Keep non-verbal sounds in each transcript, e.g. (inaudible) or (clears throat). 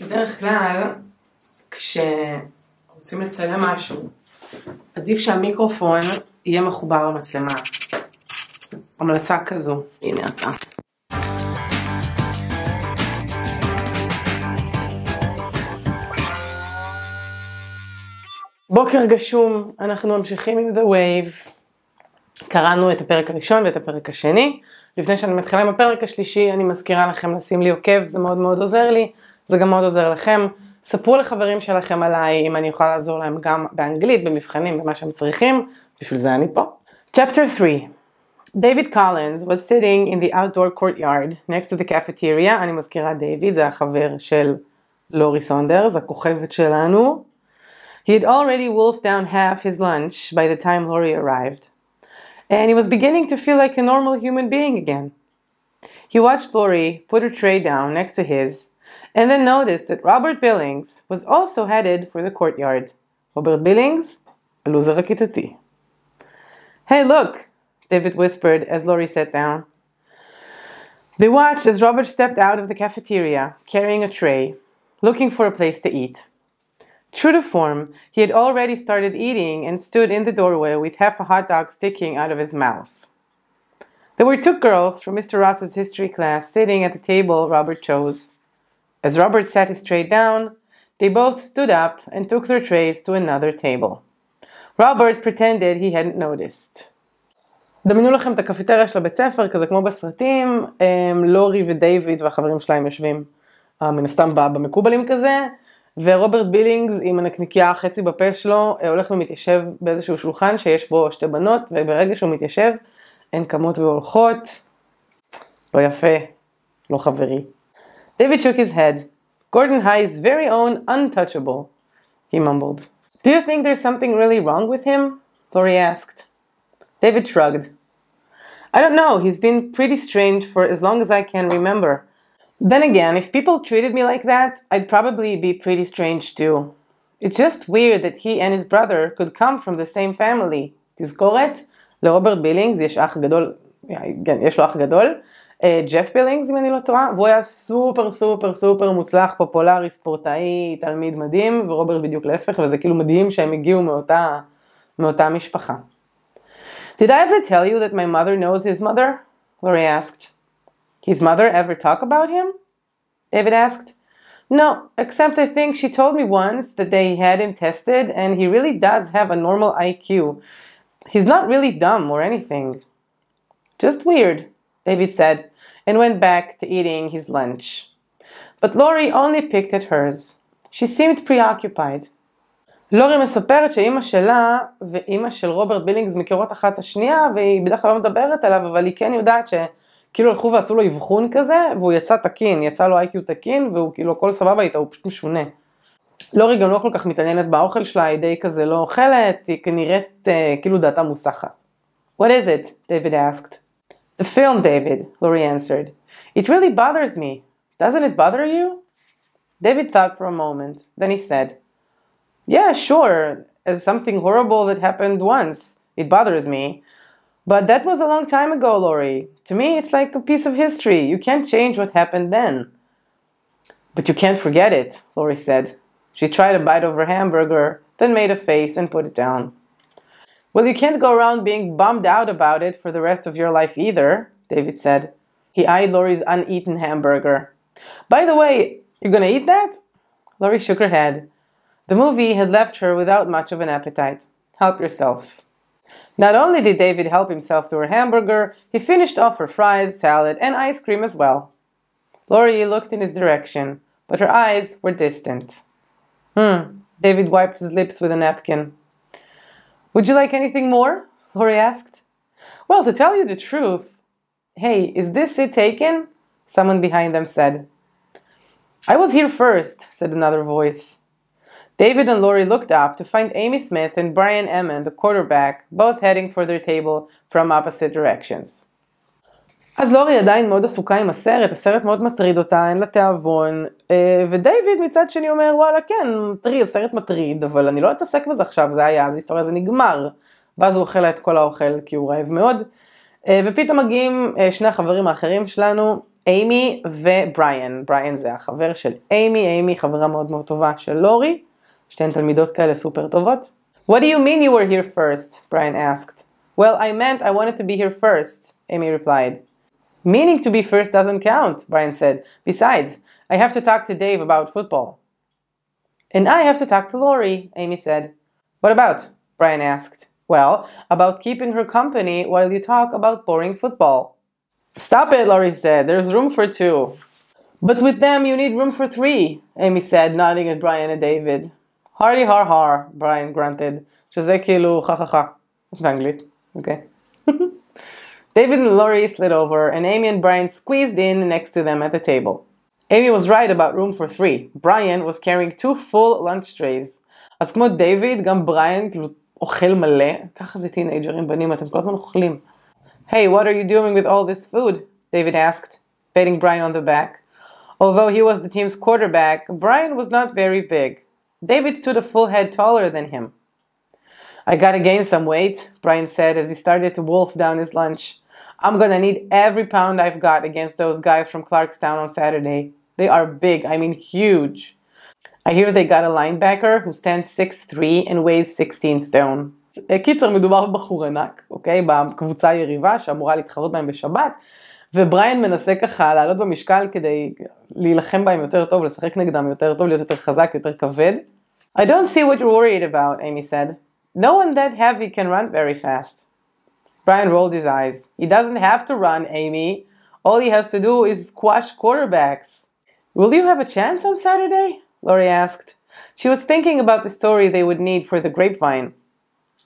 בדרך כלל, כשרוצים לצלם משהו, עדיף שהמיקרופון יהיה מחובר למצלמה. המלצה כזו. הנה אתה. בוקר גשום, אנחנו ממשיכים עם The Wave. קראנו את הפרק הראשון ואת הפרק השני. לפני שאני מתחילה עם הפרק השלישי, אני מזכירה לכם לשים לי עוקב, זה מאוד מאוד עוזר לי, זה גם מאוד עוזר לכם. ספרו לחברים שלכם עליי, אם אני יכולה לעזור להם גם באנגלית, במבחנים, במה שהם צריכים, בשביל זה אני פה. Chapter 3 David Collins was sitting in the outdoor courtyard next to the cafeteria, אני מזכירה דיוויד, זה החבר של לורי סונדרס, הכוכבת שלנו. He had already wolfed down half his lunch by the time Laurie arrived. and he was beginning to feel like a normal human being again. He watched Laurie put her tray down next to his, and then noticed that Robert Billings was also headed for the courtyard. Robert Billings, a loser הכיתתי. Hey, look, David whispered as Laurie sat down. They watched as Robert stepped out of the cafeteria, carrying a tray, looking for a place to eat. True to form, he had already started eating and stood in the doorway with half a hot dog sticking out of his mouth. There were two girls from Mr. Ross's history class sitting at the table Robert chose. As Robert sat his tray down, they both stood up and took their trays to another table. Robert pretended he hadn't noticed. דמיינו לכם את הקפיטריה של הבית ספר, כזה כמו בסרטים, לורי ודייוויד והחברים שלהם יושבים מן הסתם במקובלים כזה, ורוברט בילינגס עם הנקניקייה חצי בפה שלו הולך ומתיישב באיזשהו שולחן שיש בו שתי בנות וברגע שהוא מתיישב הן קמות והולכות. לא יפה, לא חברי. David shook his head. Gordon High's very own untouchable, he mumbled. Do you think there's something really wrong with him? Laurie asked. David shrugged. I don't know. He's been pretty strange for as long as I can remember. Then again, if people treated me like that, I'd probably be pretty strange too. It's just weird that he and his brother could come from the same family. תזכורת, Robert Billings, יש אח גדול, יש לו אח גדול, ג'ף בילינגס אם אני לא טועה, והוא היה סופר סופר סופר מוצלח, פופולרי, ספורטאי, תלמיד מדהים, ורוברט בדיוק להפך, וזה כאילו מדהים שהם הגיעו מאותה, מאותה משפחה. Did I ever tell you that my mother knows his mother? Laurie asked. His mother ever talk about him? David asked. No, except I think she told me once that they had him tested and he really does have a normal IQ. He's not really dumb or anything. Just weird, David said, and went back to eating his lunch. But Laurie only picked at hers. She seemed preoccupied. לורי מספרת שאימא שלה ואימא של רוברט בילינגס מכירות אחת את השנייה והיא בדרך כלל לא מדברת עליו אבל היא כן יודעת ש... כאילו הלכו ועשו לו אבחון כזה, והוא יצא תקין, יצא לו איי-קיו תקין, והוא כאילו הכל סבבה איתה, הוא פשוט משונה. לורי גם לא כל כך מתעניינת באוכל שלה, היא די כזה לא אוכלת, היא כנראית uh, כאילו דעתה מוסחת. What is it? David asked. The film, David, Laurie answered. It really bothers me. Doesn't it bother you? David thought for a moment. Then he said, Yeah, sure. As something horrible that happened once. It bothers me. But that was a long time ago, Laurie. To me, it's like a piece of history. You can't change what happened then. But you can't forget it, Laurie said. She tried a bite of her hamburger, then made a face and put it down. Well, you can't go around being bummed out about it for the rest of your life either, David said. He eyed Laurie's uneaten hamburger. By the way, you're gonna eat that? Laurie shook her head. The movie had left her without much of an appetite. Help yourself. Not only did David help himself to her hamburger, he finished off her fries, salad, and ice cream as well. Laurie looked in his direction, but her eyes were distant. Hmm, David wiped his lips with a napkin. Would you like anything more? Laurie asked. Well, to tell you the truth, hey, is this it taken? Someone behind them said. I was here first, said another voice. David and Laurie looked up to find Amy Smith and Brian Ammon, the quarterback, both heading for their table from opposite directions. אז לורי עדיין מאוד עסוקה עם הסרט, הסרט מאוד מטריד אותה, אין לה תיאבון, ודייוויד מצד שני אומר וואלה כן, מטריד, הסרט מטריד, אבל אני לא אתעסק בזה עכשיו, זה היה, זה היסטוריה, זה נגמר. ואז הוא אוכל את כל האוכל כי הוא רעב מאוד, ופתאום מגיעים שני החברים האחרים שלנו, אימי ובריאן. בריאן זה החבר של אימי, אימי חברה מאוד מאוד טובה של לורי, שתיהן תלמידות כאלה סופר טובות. What do you mean you were here first? Brian asked. Well, I meant I wanted to be here first, Amy replied. Meaning to be first doesn't count, Brian said. Besides, I have to talk to Dave about football. And I have to talk to Lori, Amy said. What about? Brian asked. Well, about keeping her company while you talk about boring football. Stop it, Lori said. There's room for two. But with them, you need room for three, Amy said, nodding at Brian and David. Hardy har har, Brian grunted, שזה כאילו חככה, באנגלית, okay. (laughs) David and Lori slid over, and Amy and Brian squeezed in next to them at the table. Amy was right about room for three. Brian was carrying two full lunch trays. אז כמו דיוויד, גם בריאן כאילו אוכל מלא. ככה זה טינג'רים, בנים, אתם כל הזמן אוכלים. Hey, what are you doing with all this food? David asked, patting Brian on the back. Although he was the team's quarterback, Brian was not very big. David stood a full head taller than him. I gotta gain some weight, Brian said as he started to wolf down his lunch. I'm gonna need every pound I've got against those guys from Clarkstown on Saturday. They are big, I mean huge. I hear they got a linebacker who stands 6'3 and weighs 16 stone. קיצר, מדובר בבחור ענק, אוקיי? בקבוצה היריבה שאמורה להתחרות בהם בשבת, ובריין מנסה ככה לעלות במשקל כדי להילחם בהם יותר טוב, לשחק נגדם יותר טוב, להיות יותר חזק, יותר כבד. I don't see what you're worried about, Amy said. No one that heavy can run very fast. Brian rolled his eyes. He doesn't have to run, Amy. All he has to do is squash quarterbacks. Will you have a chance on Saturday? Laurie asked. She was thinking about the story they would need for the grapevine.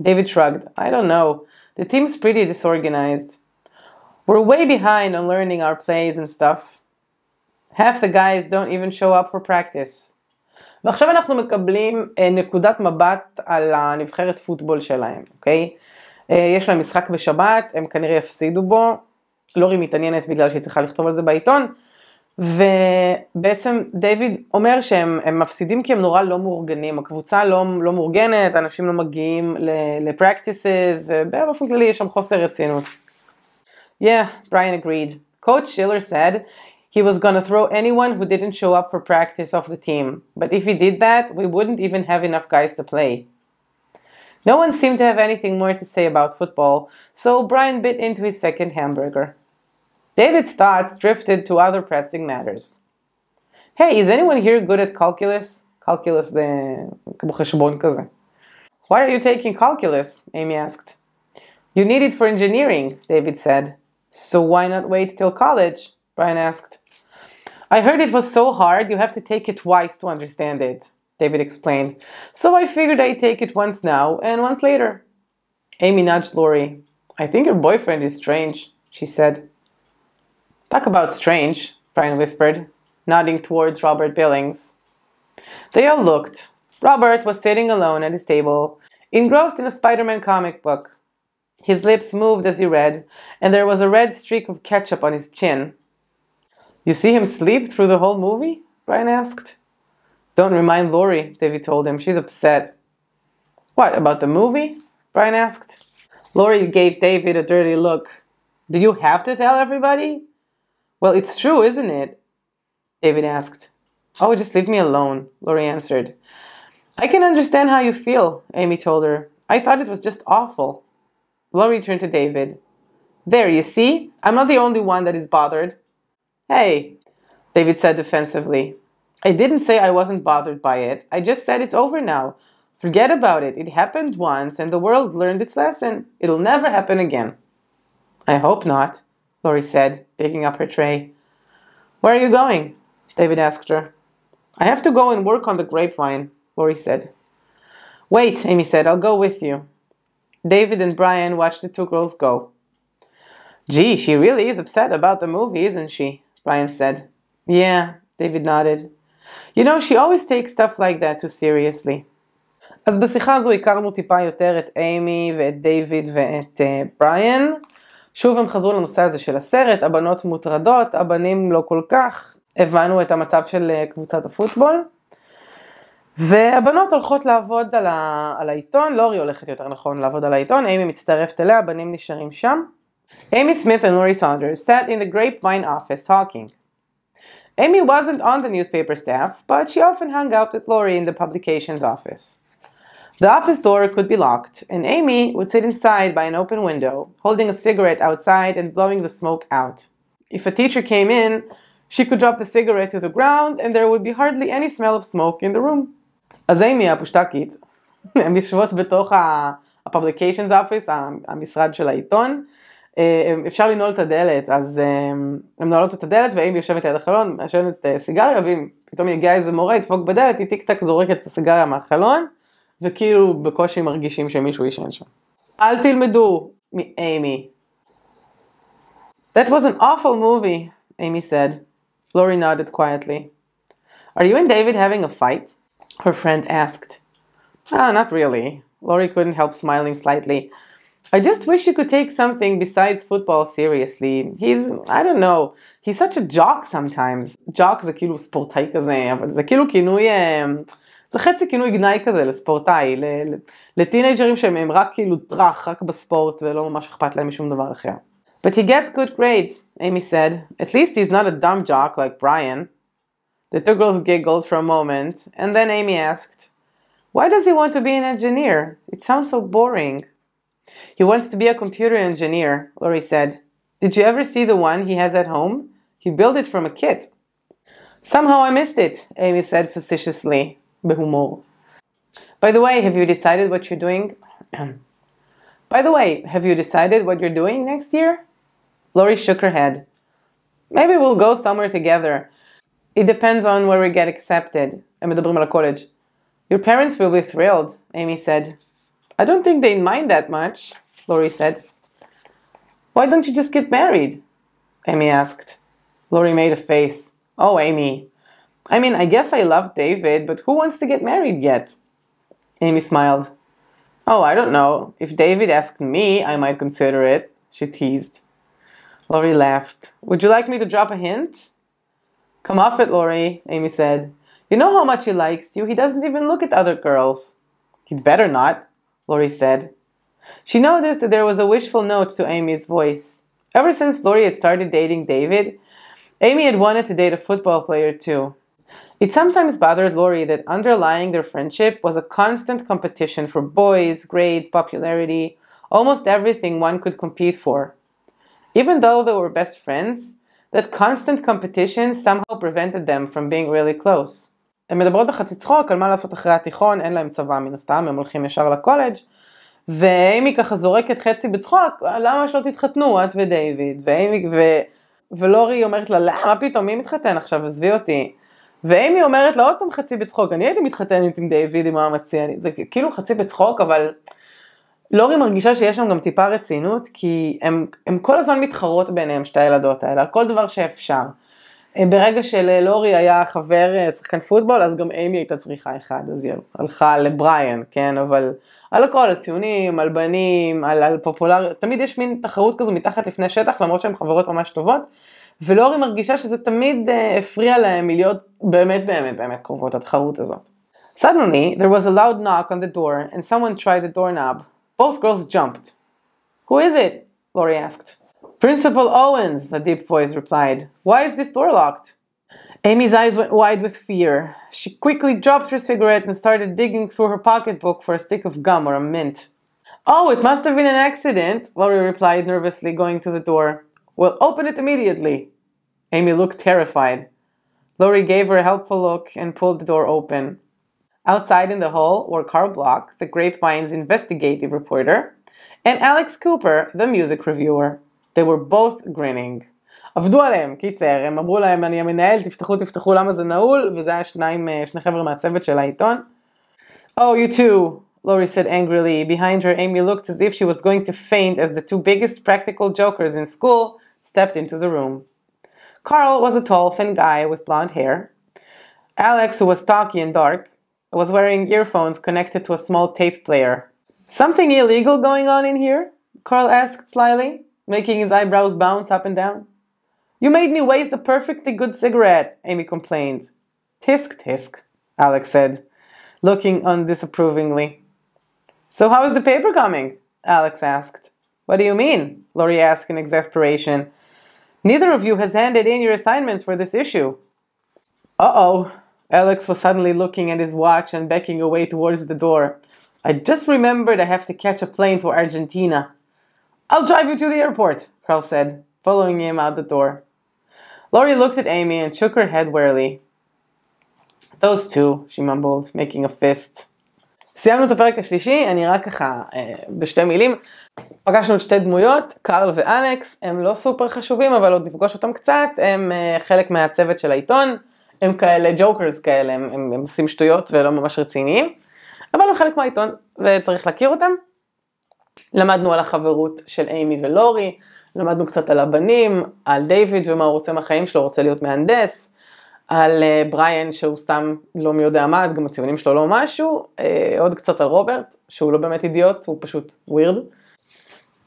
David shrugged. I don't know. The team's pretty disorganized. We're way behind on learning our plays and stuff. Half the guys don't even show up for practice. ועכשיו אנחנו מקבלים נקודת מבט על הנבחרת פוטבול שלהם, אוקיי? יש להם משחק בשבת, הם כנראה יפסידו בו. לורי מתעניינת בגלל שהיא צריכה לכתוב על זה בעיתון. ובעצם דיוויד אומר שהם מפסידים כי הם נורא לא מאורגנים, הקבוצה לא, לא מאורגנת, אנשים לא מגיעים ל-practices, ובאופן כללי יש שם חוסר רצינות. Yeah, Brian agreed. Coach Schiller said he was gonna throw anyone who didn't show up for practice off the team, but if he did that, we wouldn't even have enough guys to play. No one seemed to have anything more to say about football, so Brian bit into his second hamburger. David's thoughts drifted to other pressing matters. Hey, is anyone here good at calculus? Calculus the חשבון כזה. Why are you taking calculus? Amy asked. You need it for engineering, David said. So why not wait till college? Brian asked. I heard it was so hard, you have to take it twice to understand it, David explained. So I figured I'd take it once now and once later. Amy nudged Laurie. I think your boyfriend is strange, she said. Talk about strange, Brian whispered, nodding towards Robert Billings. They all looked. Robert was sitting alone at his table, engrossed in a Spider Man comic book. His lips moved as he read, and there was a red streak of ketchup on his chin. You see him sleep through the whole movie? Brian asked. Don't remind Laurie, David told him. She's upset. What, about the movie? Brian asked. Laurie gave David a dirty look. Do you have to tell everybody? Well, it's true, isn't it? David asked. Oh, just leave me alone, Laurie answered. I can understand how you feel, Amy told her. I thought it was just awful. Laurie turned to David. There, you see? I'm not the only one that is bothered. Hey, David said defensively. I didn't say I wasn't bothered by it. I just said it's over now. Forget about it. It happened once and the world learned its lesson. It'll never happen again. I hope not, Laurie said, picking up her tray. Where are you going? David asked her. I have to go and work on the grapevine, Laurie said. Wait, Amy said, I'll go with you. David and Brian watched the two girls go. Gee, she really is upset about the movie, isn't she? Brian said. Yeah, David nodded. You know, she always takes stuff like that too seriously. אז בשיחה הזו הכרנו טיפה יותר את איימי ואת דיוויד ואת בריאן. Uh, שוב הם חזרו לנושא הזה של הסרט, הבנות מוטרדות, הבנים לא כל כך. הבנו את המצב של uh, קבוצת הפוטבול. והבנות הולכות לעבוד על, ה, על העיתון, לורי הולכת יותר נכון לעבוד על העיתון, אימי מצטרפת אליה, הבנים נשארים שם. Smith and Laurie Saunders sat in the Grapevine office talking. Amy wasn't on the newspaper staff, but she often hung out with Laurie in the publications office. The office door could be locked, and Amy would sit inside by an open window, holding a cigarette outside and blowing the smoke out. If a teacher came in, she could drop the cigarette to the ground, and there would be hardly any smell of smoke in the room. אז אימי הפושטקית, הן יושבות בתוך ה-publications office, המשרד של העיתון, אפשר לנעול את הדלת, אז הן נועלות את הדלת ואימי יושבת ליד החלון, מעשנת סיגריה, ואם פתאום יגיע איזה מורה, ידפוק בדלת, היא טיק טק זורקת את הסיגריה מהחלון, וכאילו בקושי מרגישים שמישהו עישן שם. אל תלמדו That was an awful movie, Amy said. Laurie nodded quietly. Are you and David having a fight? Her friend asked. Ah, oh, not really. Laurie couldn't help smiling slightly. I just wish you could take something besides football seriously. He's, I don't know, he's such a jock sometimes. Jock זה כאילו ספורטאי כזה, אבל זה כאילו כינוי... זה חצי כינוי גנאי כזה לספורטאי, לטינג'רים שהם רק כאילו טראח, רק בספורט ולא ממש אכפת להם משום דבר אחר. But he gets good grades, Amy said. At least he's not a dumb jock like Brian. The two girls giggled for a moment, and then Amy asked, Why does he want to be an engineer? It sounds so boring. He wants to be a computer engineer, Laurie said. Did you ever see the one he has at home? He built it from a kit. Somehow I missed it, Amy said facetiously behumor. By the way, have you decided what you're doing? (clears throat) By the way, have you decided what you're doing next year? Laurie shook her head. Maybe we'll go somewhere together. It depends on where we get accepted. Emadabrumala College. Your parents will be thrilled, Amy said. I don't think they mind that much, Laurie said. Why don't you just get married? Amy asked. Laurie made a face. Oh, Amy. I mean, I guess I love David, but who wants to get married yet? Amy smiled. Oh, I don't know. If David asked me, I might consider it, she teased. Laurie laughed. Would you like me to drop a hint? Come off it, Laurie, Amy said. You know how much he likes you. He doesn't even look at other girls. He'd better not, Laurie said. She noticed that there was a wishful note to Amy's voice. Ever since Laurie had started dating David, Amy had wanted to date a football player too. It sometimes bothered Laurie that underlying their friendship was a constant competition for boys, grades, popularity, almost everything one could compete for. Even though they were best friends, that constant competition somehow prevented them from being really close. הן מדברות בחצי צחוק על מה לעשות אחרי התיכון, אין להם צבא מן הסתם, הם הולכים ישר לקולג' ואימי ככה זורקת חצי בצחוק, למה שלא תתחתנו, את ודייוויד, ואימי, ו... ולורי אומרת לה, למה פתאום, מי מתחתן עכשיו, עזבי אותי. ואימי אומרת לה עוד פעם חצי בצחוק, אני הייתי מתחתנת עם דיוויד, מציע לי, זה כאילו חצי בצחוק, אבל לורי מרגישה שיש שם גם טיפה רצינות, כי הן כל הזמן מתחרות ביניהם, שתי הילדות האלה, על כל דבר שאפשר. אה, ברגע שללורי היה חבר אה, שחקן פוטבול, אז גם אימי הייתה צריכה אחד, אז היא הלכה לבריאן, כן, אבל על הכל, על ציונים, על בנים, על, על פופולריות, תמיד יש מין תחרות כזו מתחת לפני שטח, למרות שהן חברות ממש טובות, ולאורי מרגישה שזה תמיד הפריע להם מלהיות באמת באמת באמת קרובות הזאת. Suddenly, there was a loud knock on the door, and someone tried the doorknob. Both girls jumped. Who is it? Laurie asked. Principal Owens, a deep voice replied. Why is this door locked? Amy's eyes went wide with fear. She quickly dropped her cigarette and started digging through her pocketbook for a stick of gum or a mint. Oh, it must have been an accident, Laurie replied nervously, going to the door. We'll open it immediately. Amy looked terrified. Laurie gave her a helpful look and pulled the door open. Outside in the hall were Carl Block, the Grapevine's investigative reporter, and Alex Cooper, the music reviewer. They were both grinning. עבדו עליהם, קיצר, הם אמרו להם אני המנהל, תפתחו תפתחו למה זה נעול, וזה היה שניים, שני חבר'ה מהצוות של העיתון. Oh, you too, Laurie said angrily. Behind her, Amy looked as if she was going to faint as the two biggest practical jokers in school stepped into the room. Carl was a tall, thin guy with blonde hair. Alex, who was stocky and dark, was wearing earphones connected to a small tape player. Something illegal going on in here? Carl asked slyly making his eyebrows bounce up and down. You made me waste a perfectly good cigarette, Amy complained. Tisk tisk, Alex said, looking on disapprovingly. So how is the paper coming? Alex asked. What do you mean? Laurie asked in exasperation. Neither of you has handed in your assignments for this issue. Uh oh. Alex was suddenly looking at his watch and backing away towards the door. I just remembered I have to catch a plane to Argentina. I'll drive you to the airport, Carl said, following him out the door. Laurie looked at Amy and shook her head wearily. Those two, she mumbled, making a fist. סיימנו את הפרק השלישי, אני רק ככה אה, בשתי מילים. פגשנו את שתי דמויות, קארל ואלכס, הם לא סופר חשובים, אבל עוד נפגוש אותם קצת, הם אה, חלק מהצוות של העיתון, הם כאלה ג'וקרס כאלה, הם, הם, הם עושים שטויות ולא ממש רציניים, אבל הם חלק מהעיתון וצריך להכיר אותם. למדנו על החברות של אימי ולורי, למדנו קצת על הבנים, על דיוויד ומה הוא רוצה מהחיים שלו, רוצה להיות מהנדס, על uh, בריאן שהוא סתם לא מי יודע מה, גם הציונים שלו לא משהו, uh, עוד קצת על רוברט, שהוא לא באמת אידיוט, הוא פשוט ווירד.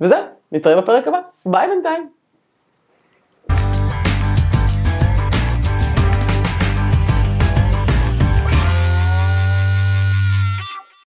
וזהו, נתראה בפרק הבא, ביי בינתיים.